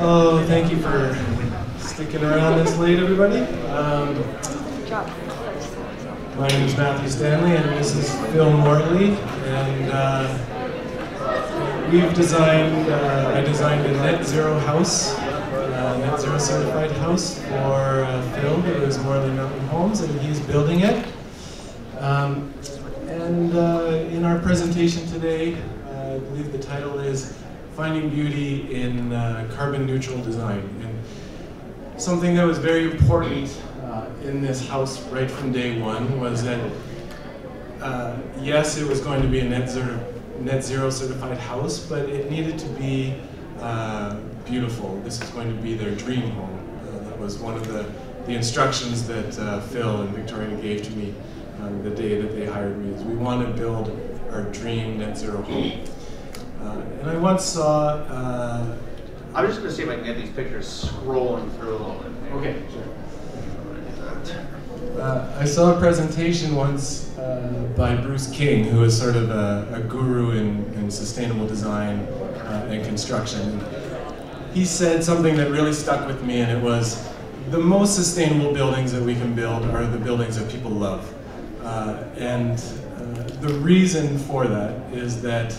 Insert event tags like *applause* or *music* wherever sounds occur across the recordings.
Oh, thank you for sticking around this late, everybody. Um, my name is Matthew Stanley, and this is Phil Morley, and uh, we've designed. Uh, I designed a net zero house, uh, net zero certified house for uh, Phil, who is Morley Mountain Homes, and he's building it. Um, and uh, in our presentation today, uh, I believe the title is Finding Beauty in uh, Carbon Neutral Design. And something that was very important uh, in this house right from day one was that, uh, yes, it was going to be a net zero, net zero certified house, but it needed to be uh, beautiful. This is going to be their dream home. that was one of the, the instructions that Phil and Victoria gave to me um, the day that they hired me is we want to build our dream net zero home. Uh, and I once saw. Uh, I'm just going to see if I can get these pictures scrolling through a little bit. Okay, sure. Uh, I saw a presentation once uh, by Bruce King, who is sort of a, a guru in, in, sustainable design uh, and construction. He said something that really stuck with me, and it was the most sustainable buildings that we can build are the buildings that people love. Uh, and uh, the reason for that is that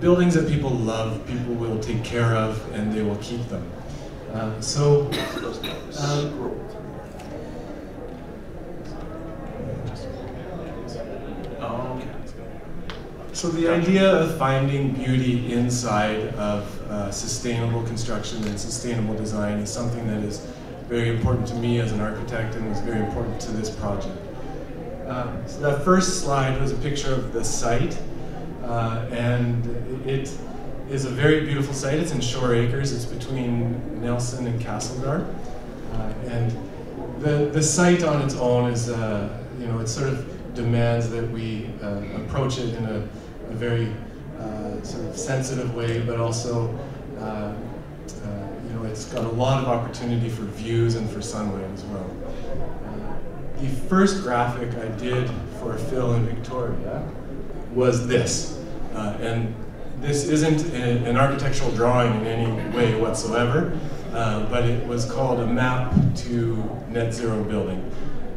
buildings that people love, people will take care of and they will keep them. so, um, So the idea of finding beauty inside of uh, sustainable construction and sustainable design is something that is very important to me as an architect and was very important to this project. Um, so that first slide was a picture of the site, uh, and it is a very beautiful site. It's in Shore Acres. It's between Nelson and Castlegar, uh, and the the site on its own is, uh, you know, it sort of demands that we uh, approach it in a, a very uh, sort of sensitive way, but also uh, you know, it's got a lot of opportunity for views and for sunlight as well the first graphic I did for Phil and Victoria was this. Uh, and this isn't a, an architectural drawing in any way whatsoever, uh, but it was called a map to net zero building.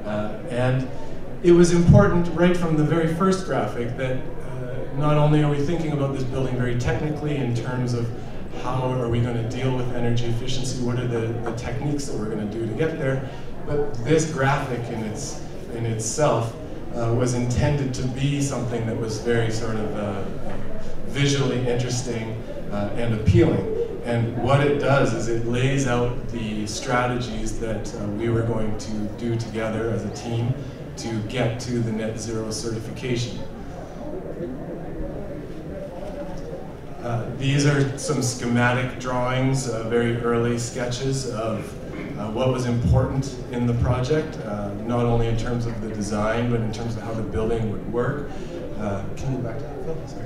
Uh, and it was important right from the very first graphic that uh, not only are we thinking about this building very technically in terms of how are we going to deal with energy efficiency, what are the, the techniques that we're going to do to get there, but this graphic in, its, in itself uh, was intended to be something that was very sort of uh, uh, visually interesting uh, and appealing. And what it does is it lays out the strategies that uh, we were going to do together as a team to get to the net zero certification. Uh, these are some schematic drawings, uh, very early sketches of uh, what was important in the project, uh, not only in terms of the design, but in terms of how the building would work. Uh, can you back to that, Phil? Sorry.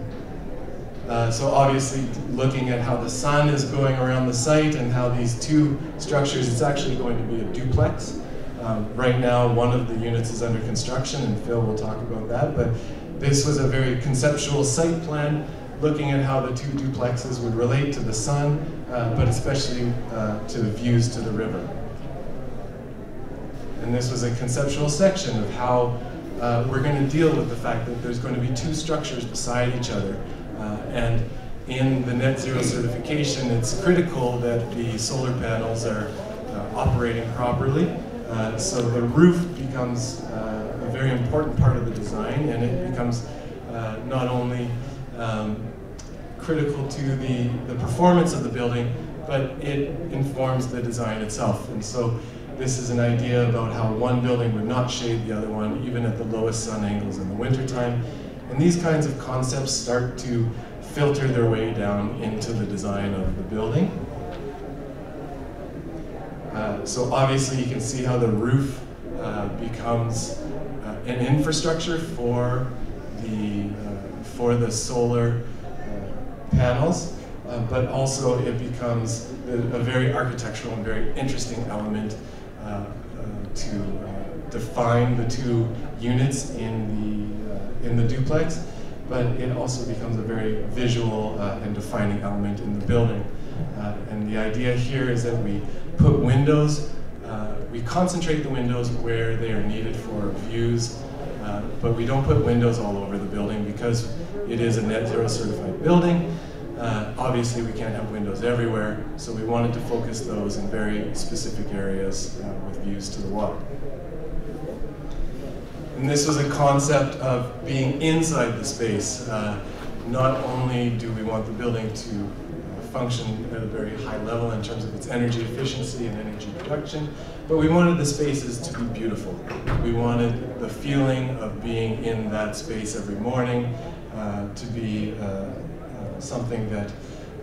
Uh, so obviously looking at how the sun is going around the site and how these two structures, it's actually going to be a duplex. Um, right now, one of the units is under construction, and Phil will talk about that, but this was a very conceptual site plan looking at how the two duplexes would relate to the sun, uh, but especially uh, to the views to the river. And this was a conceptual section of how uh, we're going to deal with the fact that there's going to be two structures beside each other. Uh, and in the net zero certification, it's critical that the solar panels are uh, operating properly. Uh, so the roof becomes uh, a very important part of the design, and it becomes uh, not only um, critical to the, the performance of the building, but it informs the design itself. And so this is an idea about how one building would not shade the other one, even at the lowest sun angles in the wintertime. And these kinds of concepts start to filter their way down into the design of the building. Uh, so obviously you can see how the roof uh, becomes uh, an infrastructure for the, uh, for the solar uh, panels, uh, but also it becomes a, a very architectural and very interesting element to uh, define the two units in the, in the duplex, but it also becomes a very visual and defining element in the building. Uh, and the idea here is that we put windows, uh, we concentrate the windows where they are needed for views, uh, but we don't put windows all over the building because it is a net zero certified building. Uh, obviously, we can't have windows everywhere, so we wanted to focus those in very specific areas uh, with views to the water. And this was a concept of being inside the space. Uh, not only do we want the building to uh, function at a very high level in terms of its energy efficiency and energy production, but we wanted the spaces to be beautiful. We wanted the feeling of being in that space every morning uh, to be uh, uh, something that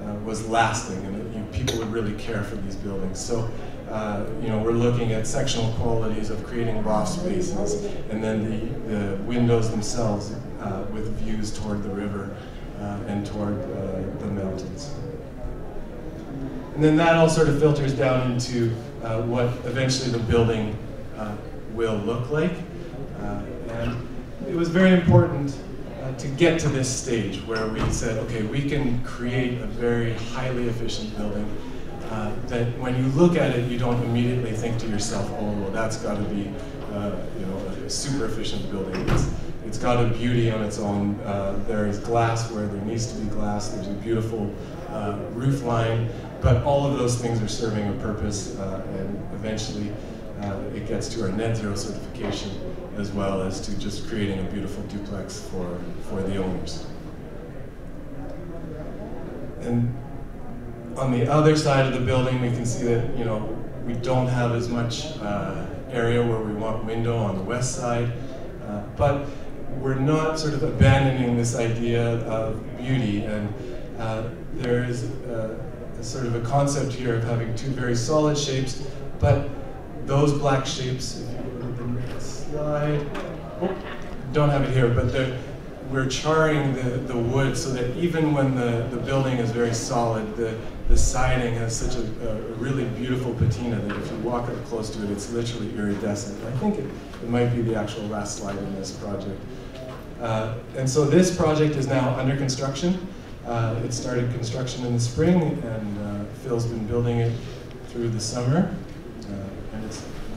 uh, was lasting and that you, people would really care for these buildings. So uh, you know, we're looking at sectional qualities of creating loft spaces, and then the, the windows themselves uh, with views toward the river uh, and toward uh, the mountains. And then that all sort of filters down into uh, what eventually the building will look like. and it was very important to get to this stage where we said, okay, we can create a very highly efficient building uh, that when you look at it, you don't immediately think to yourself, oh, well, that's got to be, uh, you know, a super efficient building. It's, it's got a beauty on its own. Uh, there is glass where there needs to be glass. There's a beautiful uh, roof line, but all of those things are serving a purpose, uh, and eventually it gets to our net zero certification as well as to just creating a beautiful duplex for, for the owners. And on the other side of the building, we can see that you know we don't have as much uh, area where we want window on the west side, uh, but we're not sort of abandoning this idea of beauty. And uh, there is a, a sort of a concept here of having two very solid shapes, but those black shapes, if you go to the next slide, oh, don't have it here, but we're charring the, the wood so that even when the, the building is very solid, the, the siding has such a, a, really beautiful patina that if you walk up close to it, it's literally iridescent. I think it, it might be the actual last slide in this project. Uh, and so this project is now under construction. Uh, it started construction in the spring, and uh, Phil's been building it through the summer,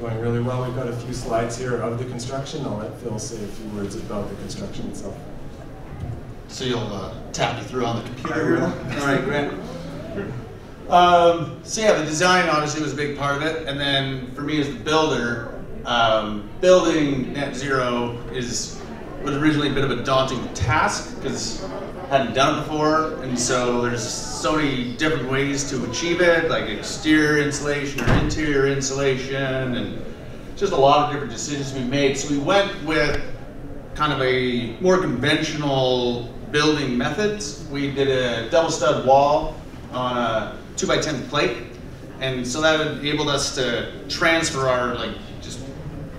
going really well. We've got a few slides here of the construction. I'll let Phil say a few words about the construction itself. So you'll uh, tap me through on the computer. here. All right, Grant. Um, so yeah, the design obviously was a big part of it, and then for me as the builder, um, building net zero is was originally a bit of a daunting task because I hadn't done it before, and so there's so many different ways to achieve it, like exterior insulation or interior insulation, and just a lot of different decisions we made. So we went with kind of a more conventional building methods. We did a double stud wall on a two by 10 plate. And so that enabled us to transfer our like just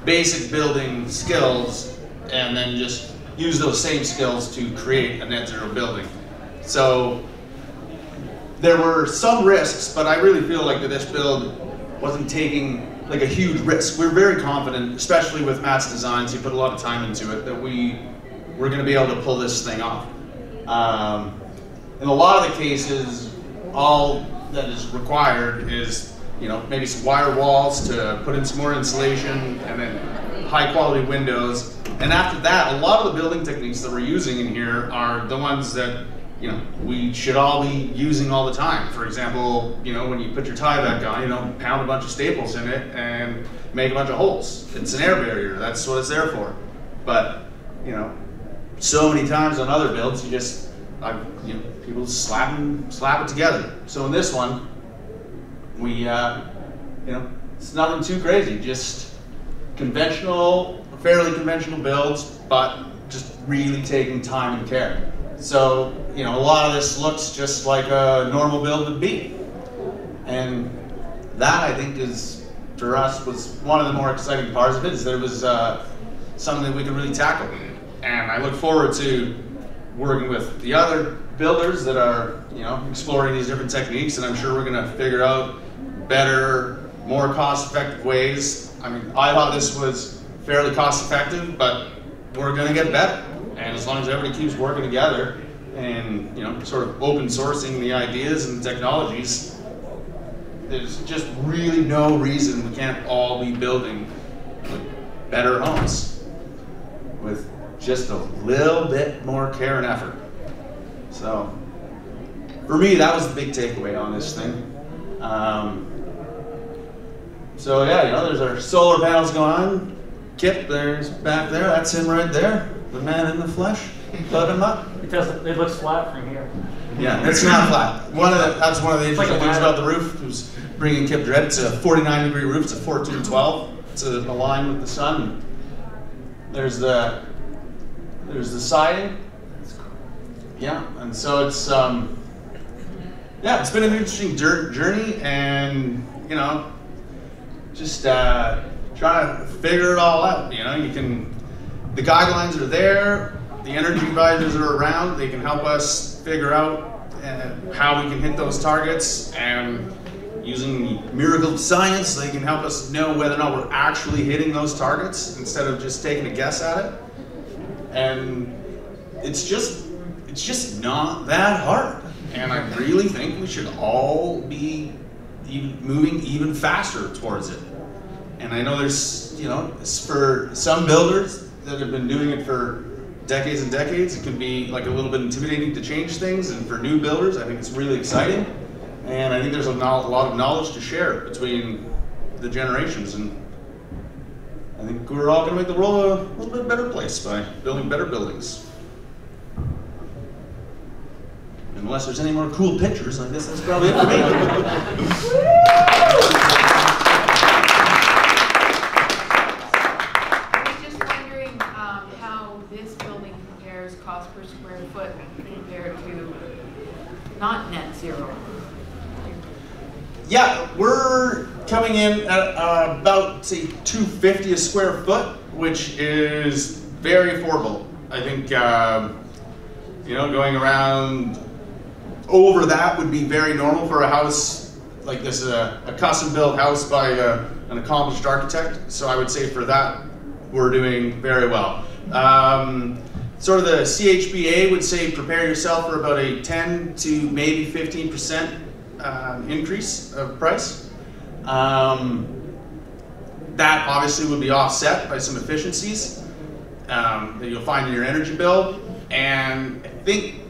basic building skills and then just use those same skills to create a net zero building. So there were some risks, but I really feel like that this build wasn't taking like a huge risk. We are very confident, especially with Matt's designs, he put a lot of time into it, that we were going to be able to pull this thing off. Um, in a lot of the cases, all that is required is, you know, maybe some wire walls to put in some more insulation and then high quality windows. And after that, a lot of the building techniques that we're using in here are the ones that, you know, we should all be using all the time. For example, you know, when you put your Tyvek on, you know, pound a bunch of staples in it and make a bunch of holes. It's an air barrier. That's what it's there for. But, you know, so many times on other builds, you just I, you know, people slap them, slap it together. So in this one, we, uh, you know, it's nothing too crazy. Just conventional, fairly conventional builds, but just really taking time and care. So, you know, a lot of this looks just like a normal build would be. And that, I think, is, for us, was one of the more exciting parts of it, is that it was uh, something that we could really tackle. And I look forward to working with the other builders that are, you know, exploring these different techniques, and I'm sure we're going to figure out better, more cost-effective ways. I mean, I thought this was fairly cost-effective, but we're going to get better. And as long as everybody keeps working together, and you know, sort of open sourcing the ideas and the technologies, there's just really no reason we can't all be building like, better homes with just a little bit more care and effort. So, for me, that was the big takeaway on this thing. Um, so yeah, you know, there's our solar panels going on. Kip, there's back there. That's him right there, the man in the flesh. Put him up. It doesn't, it looks flat from here. Yeah, it's not flat. One of the, that's one of the It's like interesting things about the roof was bringing Kip Dread. It's a 49 degree roof. It's a 4212 to align with the sun. There's the there's the siding. Yeah, and so it's um, yeah, it's been an interesting jour- journey, and you know, just uh, to figure it all out. You know, you can the guidelines are there. The energy advisors are around. They can help us figure out uh, how we can hit those targets. And using miracle science, they can help us know whether or not we're actually hitting those targets instead of just taking a guess at it. And it's just, it's just not that hard. And I really think we should all be moving even faster towards it. And I know there's, you know, for some builders that have been doing it for decades and decades, it can be like a little bit intimidating to change things. And for new builders, I think it's really exciting. And I think there's a, lot of knowledge to share between the generations. And I think we're all going to make the world a little bit better place by building better buildings. Unless there's any more cool pictures, I guess that's probably it for me. *laughs* I was just wondering um, how this building compares cost per square foot compared to not net zero. Yeah, we're coming in at uh, about say 250 a square foot, which is very affordable. I think um, you know going around over that would be very normal for a house like this, uh, a custom built house by uh, an accomplished architect. So I would say for that we're doing very well. Um, sort of the CHBA would say prepare yourself for about a 10 to maybe 15 percent um, increase of price. Um, that obviously would be offset by some efficiencies um, that you'll find in your energy bill. And I think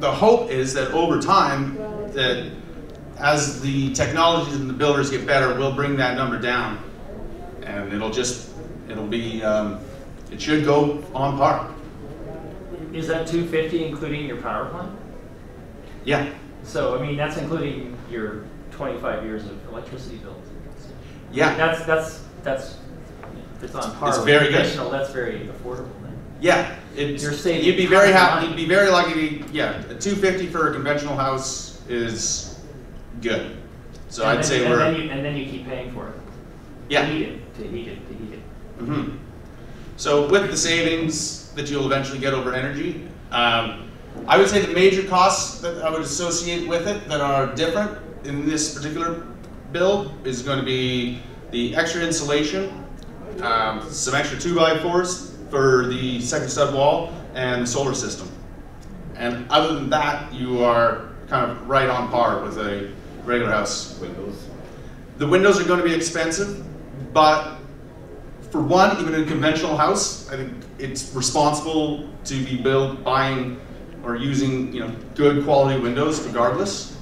the hope is that over time, that as the technologies and the builders get better, we'll bring that number down. And it'll just, it'll be, um, it should go on par. Is that two fifty including your power plant? Yeah. So, I mean, that's including your twenty-five years of electricity bills. Yeah. That's, that's, that's, it's on par It's with very good. conventional, that's very affordable then. Yeah, it's, You're saving you'd be very happy. You'd be very lucky. To, yeah, a two fifty for a conventional house is good. So And I'd then- say and we're then you- And then you keep paying for it. yeah. To heat it, to heat it, to heat it. hmm So with the savings that you'll eventually get over energy, um, I would say the major costs that I would associate with it that are different in this particular build is going to be the extra insulation, um, some extra two by fours for the second stud wall, and the solar system. And other than that, you are kind of right on par with a regular house. Windows. The windows are going to be expensive, but for one, even in a conventional house, I think it's responsible to be built buying or using you know good quality windows regardless.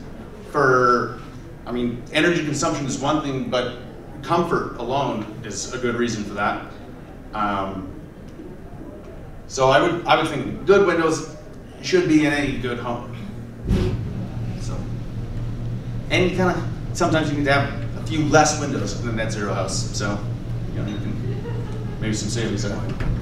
For I mean, energy consumption is one thing, but comfort alone is a good reason for that. Um, so I would I would think good windows should be in any good home. So and you kind of sometimes you need to have a few less windows in a net zero house. So you know you can maybe some savings there.